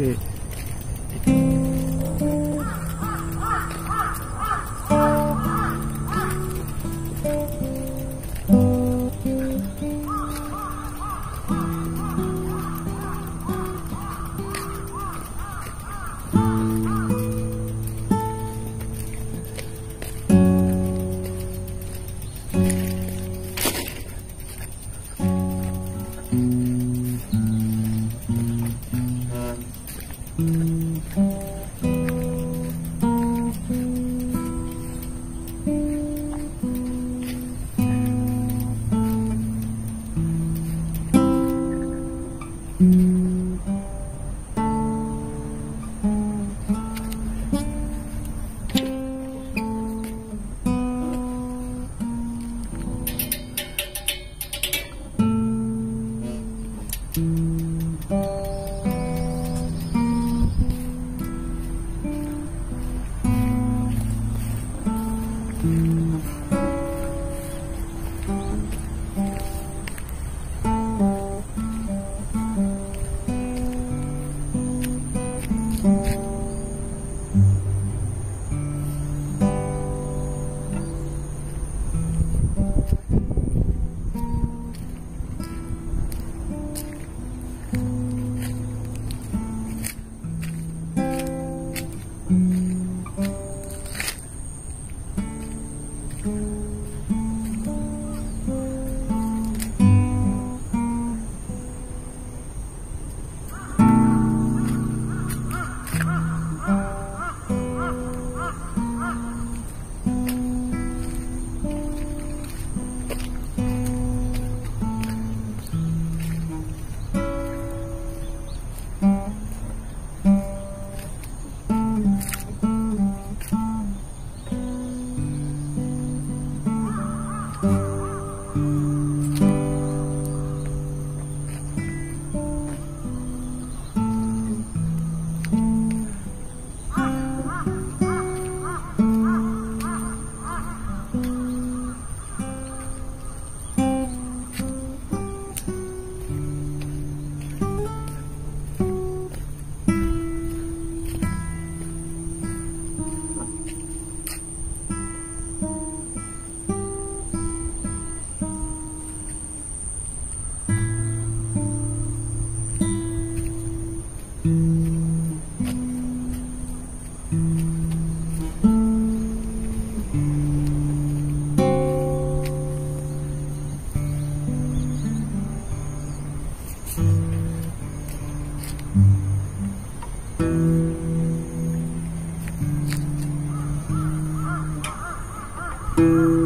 bit. Mm-hmm. Mm-hmm. Thank you.